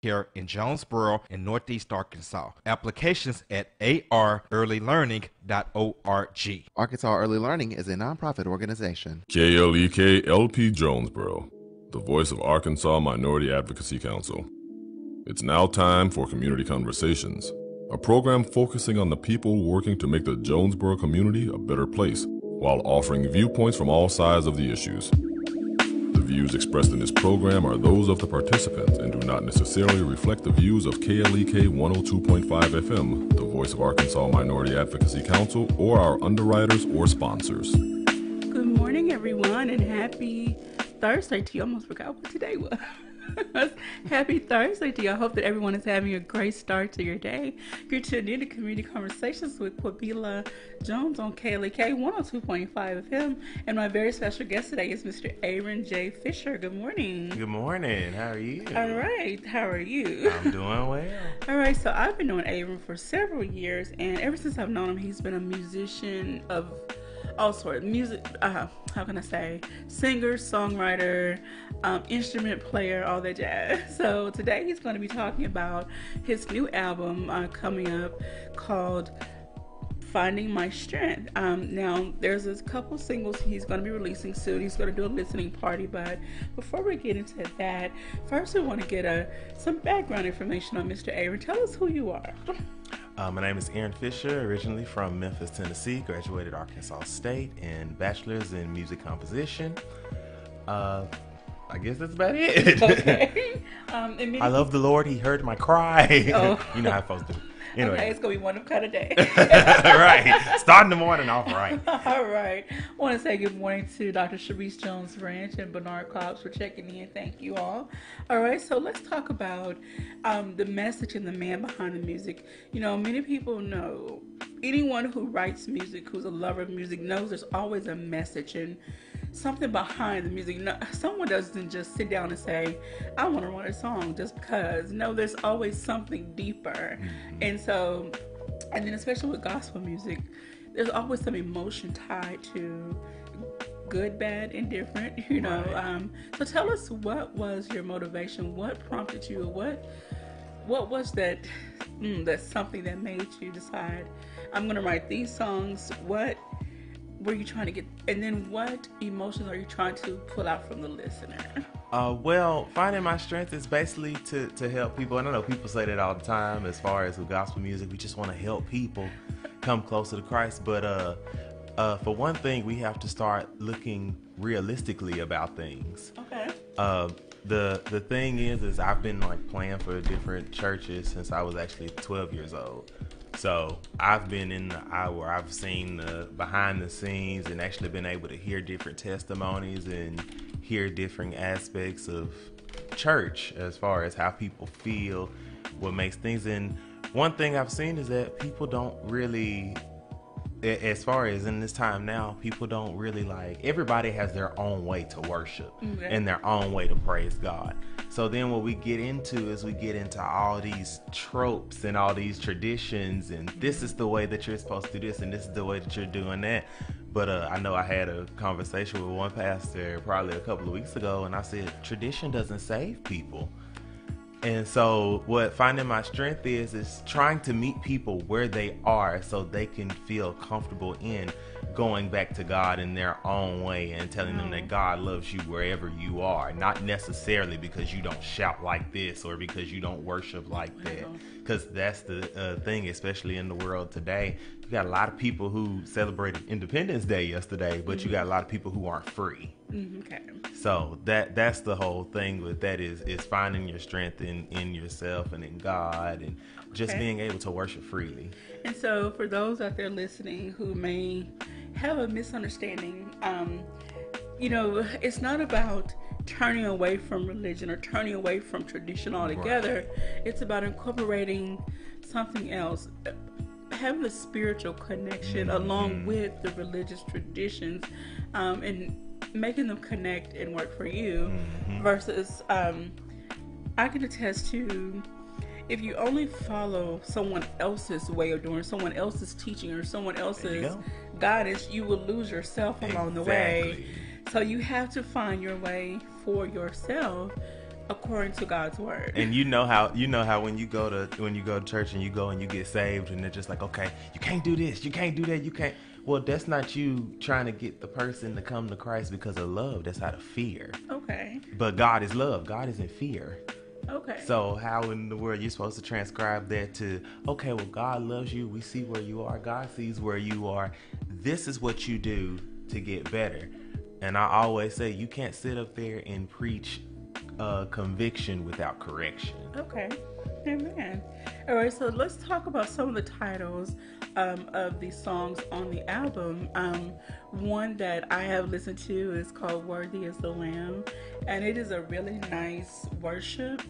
here in Jonesboro in Northeast Arkansas. Applications at arearlylearning.org. Arkansas Early Learning is a nonprofit organization. KLEK LP Jonesboro, the voice of Arkansas Minority Advocacy Council. It's now time for Community Conversations, a program focusing on the people working to make the Jonesboro community a better place while offering viewpoints from all sides of the issues. Views expressed in this program are those of the participants and do not necessarily reflect the views of KLEK 102.5 FM, the voice of Arkansas Minority Advocacy Council, or our underwriters or sponsors. Good morning, everyone, and happy Thursday to you. Almost forgot what today was. Happy Thursday to you. I hope that everyone is having a great start to your day. You're tuned in to Community Conversations with Qubilah Jones on KLEK 102.5 FM. And my very special guest today is Mr. Aaron J. Fisher. Good morning. Good morning. How are you? All right. How are you? I'm doing well. All right. So I've been knowing Aaron for several years, and ever since I've known him, he's been a musician of all sorts. Music uh, how can i say? Singer songwriter um, instrument player all that jazz. So today he's going to be talking about his new album uh, coming up called finding my strength. Um, now there's a couple singles he's going to be releasing soon. He's going to do a listening party but before we get into that first we want to get a some background information on mr aaron. Tell us who you are uh, my name is Aaron Fisher, originally from Memphis, Tennessee. Graduated Arkansas State in bachelor's in music composition. Uh, I guess that's about it. Okay. Um, I love the Lord. He heard my cry. Oh. you know how folks do. Anyway. Okay, it's gonna be one of kind of day. right. Starting the morning off right. All right. I want to say good morning to Dr. Sharice Jones Ranch and Bernard Cobbs for checking in. Thank you all. All right, so let's talk about um, the message and the man behind the music. You know, many people know anyone who writes music, who's a lover of music, knows there's always a message and something behind the music. No, someone doesn't just sit down and say, I want to write a song just because. No, there's always something deeper. Mm-hmm. And so, and then especially with gospel music, there's always some emotion tied to good, bad, and different, you know. Right. Um, so tell us what was your motivation? What prompted you? What what was that mm, that's something that made you decide I'm gonna write these songs? What were you trying to get and then what emotions are you trying to pull out from the listener? Uh, well finding my strength is basically to, to help people and i know people say that all the time as far as with gospel music we just want to help people come closer to christ but uh, uh, for one thing we have to start looking realistically about things. Okay. Uh, the the thing is is i've been like playing for different churches since i was actually 12 years old so I've been in the hour, I've seen the behind the scenes and actually been able to hear different testimonies and hear different aspects of church as far as how people feel, what makes things. And one thing I've seen is that people don't really as far as in this time now, people don't really like everybody has their own way to worship mm, okay. and their own way to praise God. So then what we get into is we get into all these tropes and all these traditions and this is the way that you're supposed to do this and this is the way that you're doing that. But uh, I know I had a conversation with one pastor probably a couple of weeks ago and I said tradition doesn't save people. And so what finding my strength is is trying to meet people where they are so they can feel comfortable in going back to God in their own way and telling them that God loves you wherever you are, not necessarily because you don't shout like this or because you don't worship like that. Because that's the uh, thing, especially in the world today. You got a lot of people who celebrated Independence Day yesterday, but mm-hmm. you got a lot of people who aren't free. Mm-hmm, okay. So that that's the whole thing with that is is finding your strength in in yourself and in God and just okay. being able to worship freely. And so for those out there listening who may have a misunderstanding, um, you know, it's not about turning away from religion or turning away from tradition altogether. Right. It's about incorporating something else having a spiritual connection mm-hmm. along with the religious traditions um, and making them connect and work for you mm-hmm. versus um, I can attest to if you only follow someone else's way of doing someone else's teaching or someone else's you guidance you will lose yourself along exactly. the way so you have to find your way for yourself according to God's word. And you know how you know how when you go to when you go to church and you go and you get saved and they're just like, okay, you can't do this, you can't do that, you can't. Well, that's not you trying to get the person to come to Christ because of love. That's out of fear. okay. But God is love. God isn't fear. Okay. So how in the world are you're supposed to transcribe that to okay, well God loves you. We see where you are. God sees where you are. This is what you do to get better. And I always say you can't sit up there and preach uh, conviction without correction. Okay. Amen. All right, so let's talk about some of the titles um, of the songs on the album. Um, one that I have listened to is called Worthy is the Lamb, and it is a really nice worship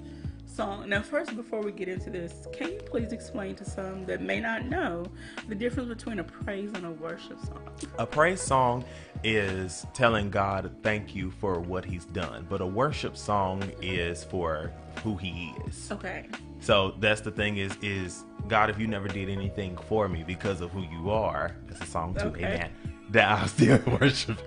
Now, first, before we get into this, can you please explain to some that may not know the difference between a praise and a worship song? A praise song is telling God thank you for what he's done, but a worship song is for who he is. Okay. So that's the thing is is God, if you never did anything for me because of who you are, that's a song too, Okay. amen. That I'll still worship.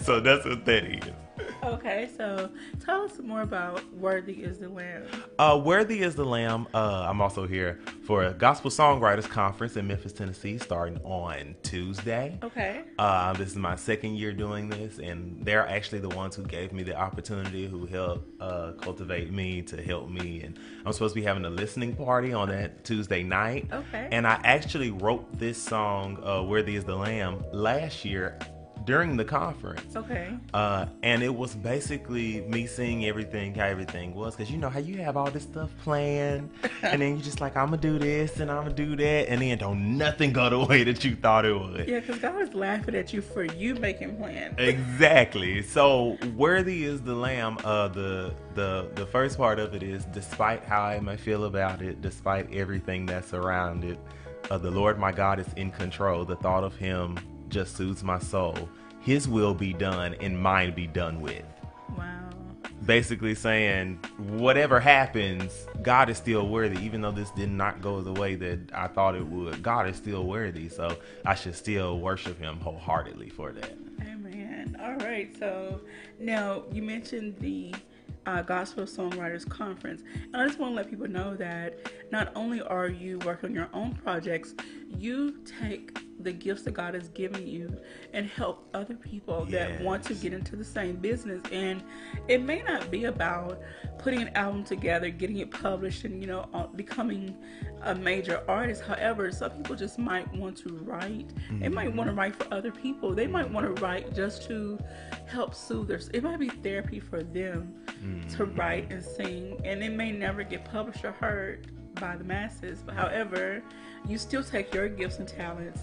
so that's what that is. Okay, so tell us more about Worthy is the Lamb. Uh, Worthy is the Lamb. Uh, I'm also here for a Gospel Songwriters Conference in Memphis, Tennessee, starting on Tuesday. Okay. Uh, this is my second year doing this, and they're actually the ones who gave me the opportunity, who helped uh, cultivate me to help me. And I'm supposed to be having a listening party on that Tuesday night. Okay. And I actually wrote this song, uh, "Worthy Is the Lamb," last year during the conference. Okay. Uh, and it was basically me seeing everything how everything was because you know how you have all this stuff planned and then you just like i'm gonna do this and i'm gonna do that and then don't nothing go the way that you thought it would Yeah, because God is laughing at you for you making plans. exactly so worthy is the lamb uh the the the first part of it is despite how i may feel about it despite everything that's around it uh, the lord my god is in control the thought of him just soothes my soul his will be done and mine be done with Wow. basically saying whatever happens god is still worthy even though this did not go the way that i thought it would god is still worthy so i should still worship him wholeheartedly for that Amen. All right. So now you mentioned the uh, Gospel Songwriters Conference. And I just want to let people know that not only are you working on your own projects, you take the gifts that God has given you and help other people that want to get into the same business. And it may not be about putting an album together, getting it published, and you know, uh, becoming a major artist. However, some people just might want to write. They might want to write for other people. They might want to write just to help soothe their. It might be therapy for them to write and sing, and it may never get published or heard by the masses. But however, you still take your gifts and talents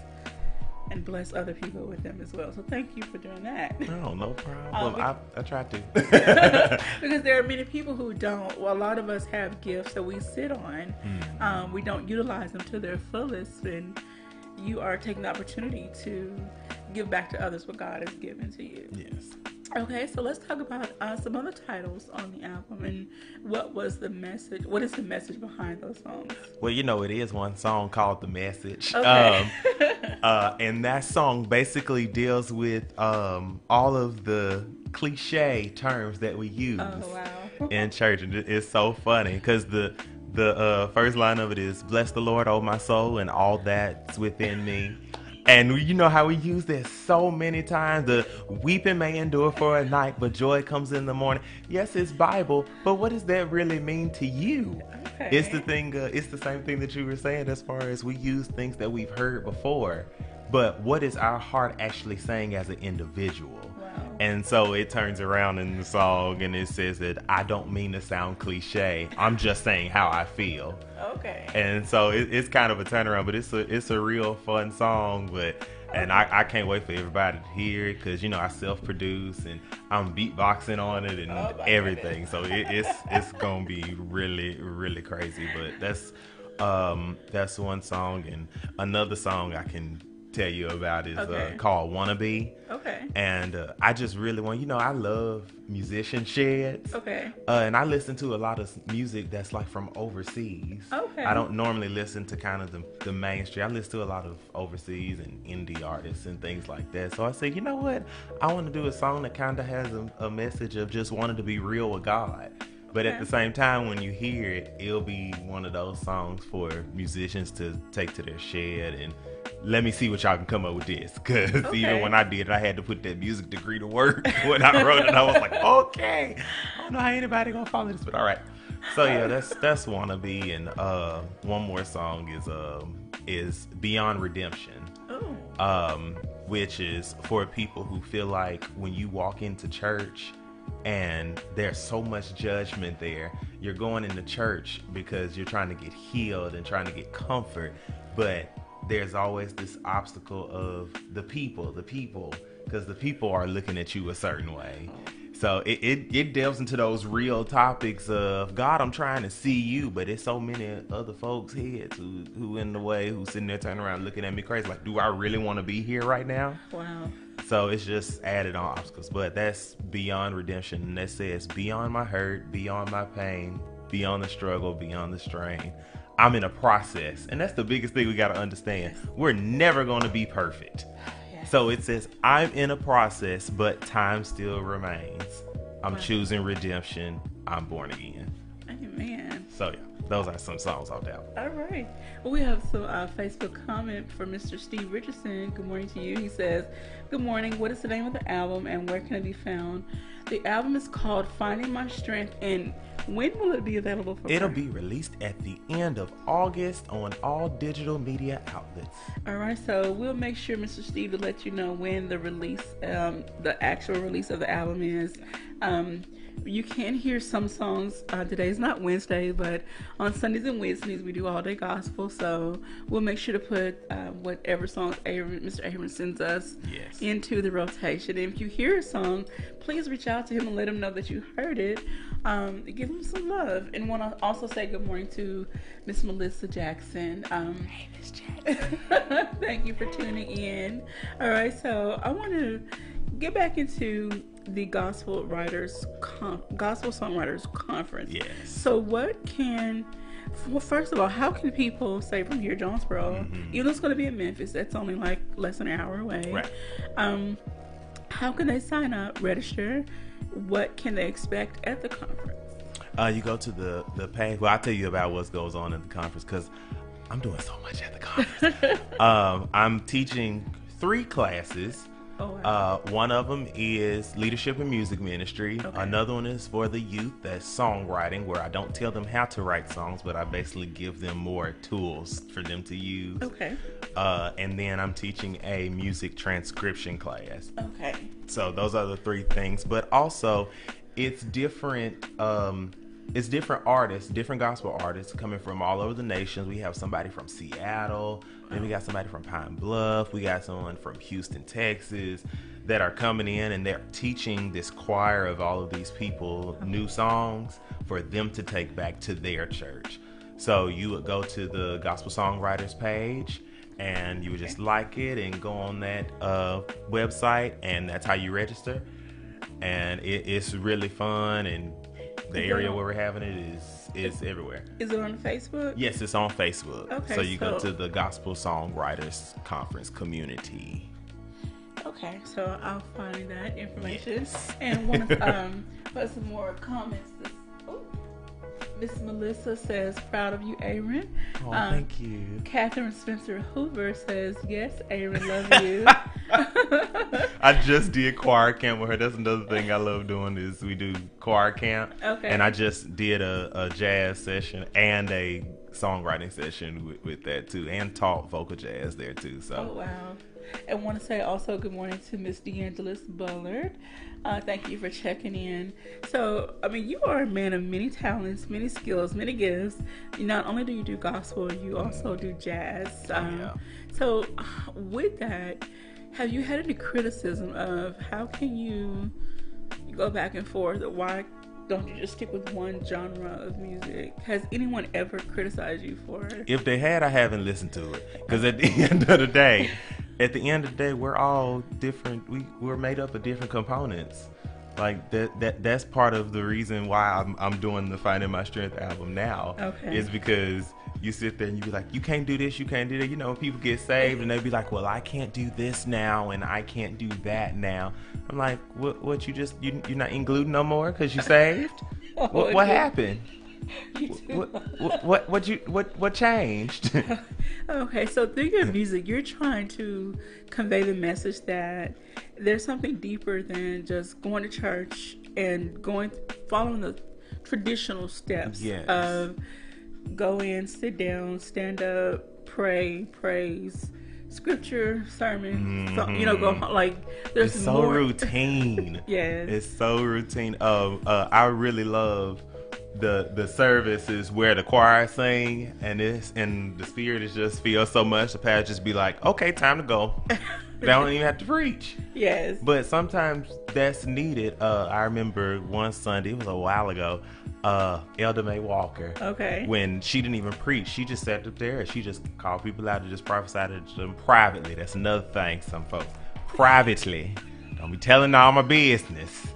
and bless other people with them as well. So thank you for doing that. no no problem Um, I, I tried to because there are many people who don't. Well, a lot of us have gifts that we sit on. Um, we don't utilize them to their fullest, and you are taking the opportunity to give back to others what God has given to you. yes Okay, so let's talk about uh, some other titles on the album and what was the message. What is the message behind those songs? Well, you know, it is one song called The Message. Okay. Um, uh, and that song basically deals with um, all of the cliche terms that we use Oh wow. in church. And it's so funny because the the uh, first line of it is "Bless the Lord, oh my soul, and all that's within me." And you know how we use this so many times. The weeping may endure for a night, but joy comes in the morning. Yes, it's Bible, but what does that really mean to you? Okay. It's the thing. Uh, it's the same thing that you were saying as far as we use things that we've heard before, but what is our heart actually saying as an individual? And so it turns around in the song and it says that I don't mean to sound cliche. I'm just saying how I feel. Okay. And so it, it's kind of a turnaround, but it's a it's a real fun song. But and I, I can't wait for everybody to hear it because you know I self produce and I'm beatboxing on it and Oh, everything. So it, it's it's gonna be really really crazy. But that's um that's one song and another song I can tell you about is Okay. uh, called Wannabe. Okay. And uh, I just really want, you know, I love musician sheds. Okay. Uh, and I listen to a lot of music that's like from overseas. Okay. I don't normally listen to kind of the, the mainstream. I listen to a lot of overseas and indie artists and things like that. So I said, you know what? I want to do a song that kind of has a, a message of just wanting to be real with God. But at the same time, when you hear it, it'll be one of those songs for musicians to take to their shed and let me see what y'all can come up with this. Because Okay. even when I did it, I had to put that music degree to work when I wrote it. I was like, okay, I don't know how anybody gonna follow this, but all right. So yeah, that's that's wannabe, and uh, one more song is um is Beyond Redemption Oh, um, which is for people who feel like when you walk into church and there's so much judgment there, you're going into church because you're trying to get healed and trying to get comfort, but there's always this obstacle of the people, the people, because the people are looking at you a certain way. So it, it, it delves into those real topics of God, I'm trying to see you, but it's so many other folks heads who who in the way, who sitting there turning around looking at me crazy, like, do I really want to be here right now? wow. So it's just added on obstacles. But that's beyond redemption. And that says beyond my hurt, beyond my pain, beyond the struggle, beyond the strain. I'm in a process. And that's the biggest thing we got to understand. We're never going to be perfect. So it says, I'm in a process, but time still remains. I'm choosing redemption. I'm born again. Amen. So yeah, those are some songs off that. All right. Well, we have some uh, Facebook comment from Mr. Steve Richardson. Good morning to you. He says, Good morning. What is the name of the album and where can it be found? The album is called Finding My Strength. And when will it be available for It'll be released at the end of August on all digital media outlets. All right, so we'll make sure, Mr. Steve, to let you know when the release, um, the actual release of the album is. Um, you can hear some songs. Uh, today is not Wednesday, but on Sundays and Wednesdays we do all day gospel. So we'll make sure to put uh, whatever songs Aaron, Mr. Aaron sends us Yes. Into the rotation. And if you hear a song, please reach out to him and let him know that you heard it. Um, give him some love. And want to also say good morning to Miss Melissa Jackson. Um, hey, Miss Jackson. Thank you for tuning in. All right, so I want to get back into the Gospel Writers Con- Gospel Songwriters Conference. Yes. So what can well, first of all, how can people say from here, Jonesboro, even though it's going to be in Memphis, that's only like less than an hour away. Right. Um, how can they sign up, register? What can they expect at the conference? Uh, you go to the the page. Well, I'll tell you about what goes on at the conference because I'm doing so much at the conference. um, I'm teaching three classes. Oh, wow. Uh, one of them is leadership and music ministry. Okay. Another one is for the youth. That's songwriting, where I don't tell them how to write songs, but I basically give them more tools for them to use. okay. Uh, and then I'm teaching a music transcription class. Okay. So those are the three things. But also, it's different. Um, it's different artists, different gospel artists coming from all over the nations. We have somebody from Seattle, then we got somebody from Pine Bluff, we got someone from Houston, Texas, that are coming in and they're teaching this choir of all of these people new songs for them to take back to their church. So you would go to the gospel songwriters page and you would just like it and go on that uh, website and that's how you register and it, it's really fun and the area where we're having it is is everywhere Is it on Facebook? yes it's on facebook Okay, so you go to the gospel songwriters conference community Okay, so I'll find that information. Yes. And want to um, put some more comments. Oh, Miss Melissa says, "Proud of you, Aaron." oh Um, thank you Catherine Spencer Hoover says, "Yes, Aaron, love you." I just did choir camp with her. That's another thing I love doing is we do choir camp. Okay. And I just did a, a jazz session and a songwriting session with, with that too, and taught vocal jazz there too. So oh wow! And want to say also good morning to Miss DeAngelis Bullard. Uh, thank you for checking in. So, I mean, you are a man of many talents, many skills, many gifts. Not only do you do gospel, you also do jazz. Um, yeah. So, with that, have you had any criticism of how can you go back and forth? Why don't you just stick with one genre of music? Has anyone ever criticized you for it? if they had, I haven't listened to it because at the end of the day, at the end of the day, we're all different. We we're made up of different components. Like that that that's part of the reason why I'm I'm doing the Finding My Strength album now. Okay. Is because you sit there and you be like, you can't do this, you can't do that. You know, people get saved and they be like, well, I can't do this now and I can't do that now. I'm like, what? What you just you you're not including no more because you saved? what what Oh, happened? What, what what what you what what changed? Okay, so through your music, you're trying to convey the message that there's something deeper than just going to church and going following the traditional steps Yes. of go in, sit down, stand up, pray, praise, scripture, sermon. So, you know, go like there's it's so more. routine. Yes. It's so routine. Um, uh, I really love the the service is where the choir sing and this and the spirit is just feels so much. The pastor just be like, "Okay, time to go." they don't even have to preach. Yes. But sometimes that's needed. Uh, I remember one Sunday, it was a while ago, uh, Elder May Walker. Okay. When she didn't even preach, she just sat up there and she just called people out and just prophesied to them privately. That's another thing, some folks. Privately. Don't be telling all my business.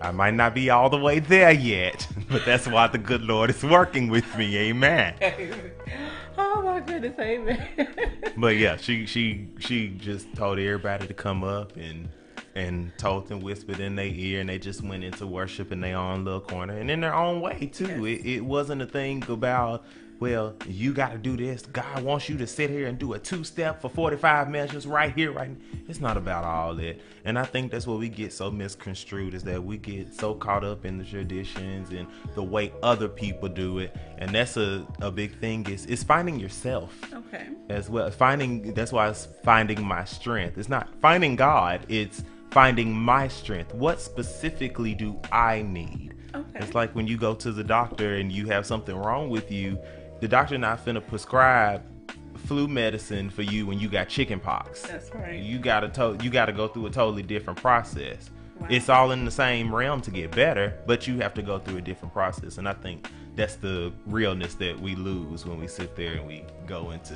I might not be all the way there yet, but that's why the good Lord is working with me. Amen. oh my goodness, amen. But yeah, she she she just told everybody to come up and and told them whispered in their ear and they just went into worship in their own little corner and in their own way too. It, it wasn't a thing about well, you got to do this. God wants you to sit here and do a two step for 45 measures right here, right. It's not about all that. And I think that's what we get so misconstrued is that we get so caught up in the traditions and the way other people do it. And that's a, a big thing is, is finding yourself okay. as well. Finding that's why it's finding my strength. It's not finding God. It's finding my strength. What specifically do I need? Okay. It's like when you go to the doctor and you have something wrong with you. The doctor not finna prescribe flu medicine for you when you got chicken pox. That's right. You gotta to- you gotta go through a totally different process. Wow. It's all in the same realm to get better, but you have to go through a different process. And I think that's the realness that we lose when we sit there and we go into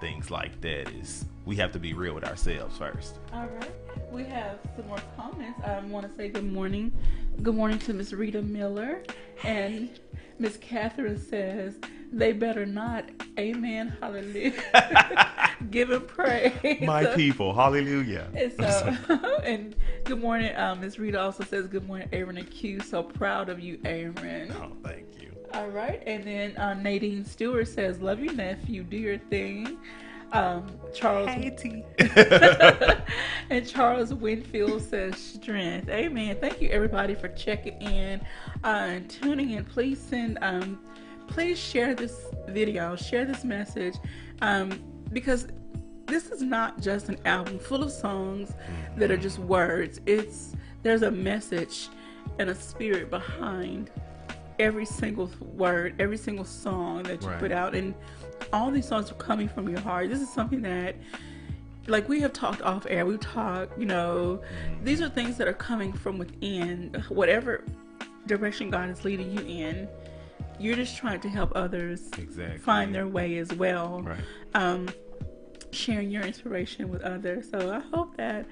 things like that. Is we have to be real with ourselves first. All right. We have some more comments. I want to say good morning. Good morning to Miss Rita Miller. And Miss Catherine says, they better not. Amen. Hallelujah. Give him praise. My So- people, hallelujah. And so, and good morning. Um, Miss Rita also says, good morning, Aaron and Q. So proud of you, Aaron. Oh, thank you. All right, and then uh, Nadine Stewart says, "Love you, nephew. Do your thing." Um, Charles and Charles Winfield says, "Strength." Amen. Thank you, everybody, for checking in uh, and tuning in. Please send, um, please share this video, share this message, um, because this is not just an album full of songs that are just words. It's there's a message and a spirit behind every single word, every single song that you Right. put out, and all these songs are coming from your heart. This is something that, like we have talked off air, we've talked, you know, these are things that are coming from within. Whatever direction God is leading you in, you're just trying to help others Exactly. find their way as well. Right. Um, sharing your inspiration with others. So I hope that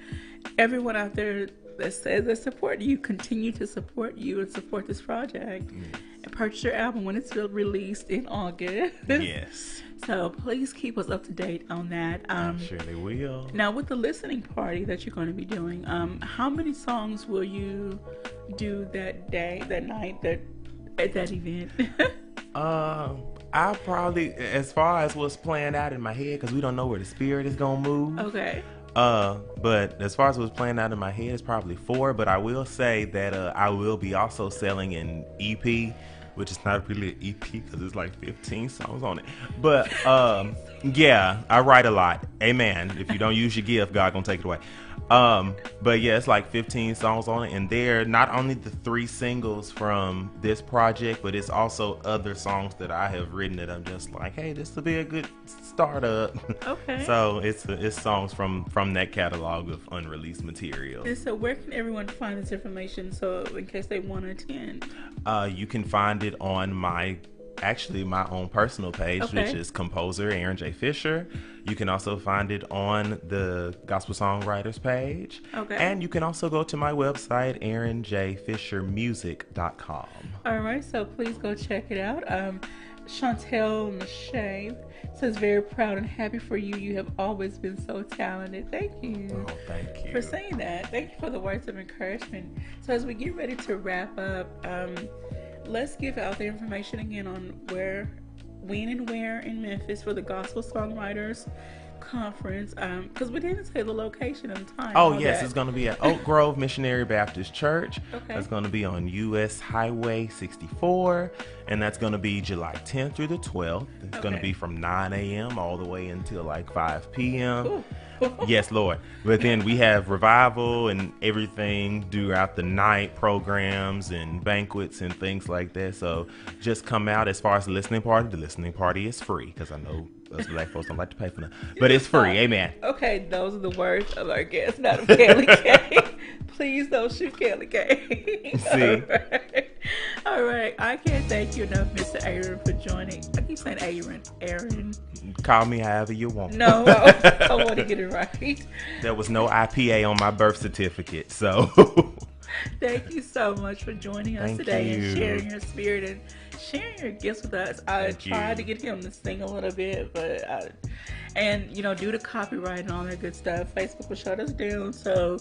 everyone out there that says they support you continue to support you and support this project and purchase your album when it's released in August. Yes, So please keep us up to date on that. Um, surely will. now, with the listening party that you're going to be doing, um, how many songs will you do that day, that night, that at that event? Um, I probably, as far as what's playing out in my head, because we don't know where the spirit is gonna move. okay. Uh, but as far as what's playing out in my head, it's probably four. But I will say that uh, I will be also selling an EP, which is not really an EP because it's like 15 songs on it. But um, yeah, I write a lot. Amen. If you don't use your gift, God gonna take it away. Um, but yeah, it's like 15 songs on it, and they're not only the three singles from this project, but it's also other songs that I have written that I'm just like, hey, this will be a good startup. Okay. so it's it's songs from from that catalog of unreleased material. And so, where can everyone find this information? So, in case they want to attend, Uh, you can find it on my actually my own personal page, Okay. which is composer Aaron J. Fisher. You can also find it on the Gospel Songwriters page. Okay. And you can also go to my website, aaronjfishermusic.com. All right, so please go check it out. Um, Chantel Nashay says, very proud and happy for you. You have always been so talented. Thank you Oh, thank you. for saying that. Thank you for the words of encouragement. So as we get ready to wrap up, um, let's give out the information again on where, when, and where in Memphis for the Gospel Songwriters Conference. Um, because we didn't say the location and time. Oh yes, that. it's going to be at Oak Grove Missionary Baptist Church. Okay. That's going to be on US Highway 64, and that's going to be July 10th through the 12th. It's going to be from 9 a.m. all the way until like 5 p.m. Ooh. yes, Lord. But then we have revival and everything throughout the night, programs and banquets and things like that. So just come out. As far as the listening party, the listening party is free because I know us black folks don't like to pay for that, but it's free. Amen. Okay, those are the words of our guest, not of Kelly K. Please don't shoot KLEK. See? All right. All right. I can't thank you enough, Mr. Aaron, for joining. I keep saying Aaron. Aaron. Call me however you want. No, I, I want to get it right. There was no IPA on my birth certificate, so Thank you so much for joining us Thank today you. and sharing your spirit and sharing your gifts with us. I Thank tried you. to get him to sing a little bit, but I, and you know, due to copyright and all that good stuff, Facebook will shut us down. So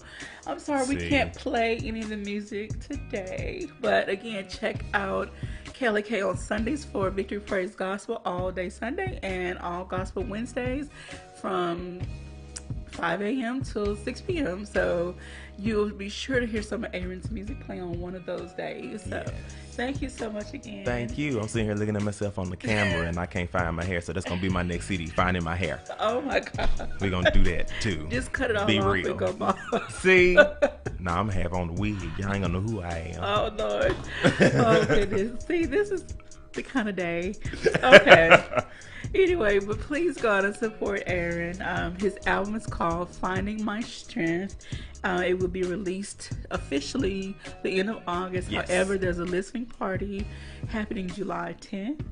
I'm sorry we can't play any of the music today. But again, check out KLEK on Sundays for Victory Praise Gospel all day Sunday and all Gospel Wednesdays from 5 a.m. till 6 p.m. So you'll be sure to hear some of Aaron's music play on one of those days. So Yes. Thank you so much again. thank you. I'm sitting here looking at myself on the camera and I can't find my hair, so that's gonna be my next CD, finding my hair. Oh my God. We're gonna do that too. Just cut it all Be off real. and go. See? nah, I'm gonna on the wig. Y'all ain't gonna know who I am. Oh Lord. Oh goodness. See, this is the kind of day. Okay. Anyway, but please go out and support Aaron. Um, his album is called Finding My Strength. Uh, it will be released officially the end of August. Yes. However, there's a listening party happening July 10th. Is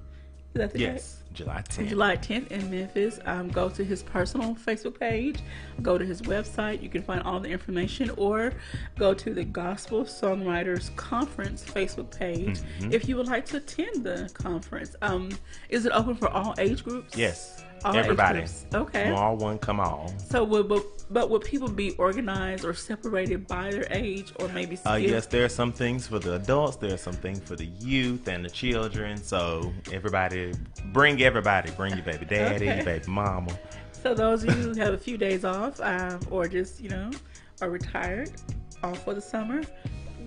that the date? July 10th. July 10th in Memphis. Um, go to his personal Facebook page, go to his website. You can find all the information, or go to the Gospel Songwriters Conference Facebook page Mm-hmm. if you would like to attend the conference. Um, is it open for all age groups? Yes, All age everybody. Okay. Small one, come on. So, would, but, but would people be organized or separated by their age, or maybe? Uh, yes, there are some things for the adults. There are some things for the youth and the children. So everybody, bring everybody. Bring your baby daddy, Okay. your baby mama. So those of you who have a few days off, um, or just you know, are retired, off for the summer,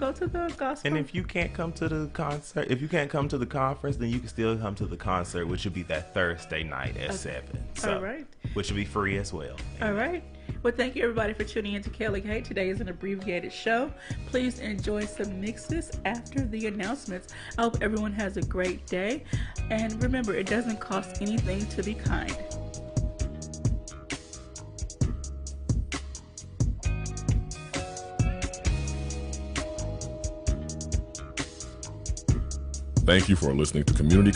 go to the gospel. And if you can't come to the concert, if you can't come to the conference, then you can still come to the concert, which will be that Thursday night at seven. So, All right. Which will be free as well. All right. Well, thank you everybody for tuning in to KLEK. Today is an abbreviated show. Please enjoy some mixes after the announcements. I hope everyone has a great day. And remember, it doesn't cost anything to be kind. Thank you for listening to Community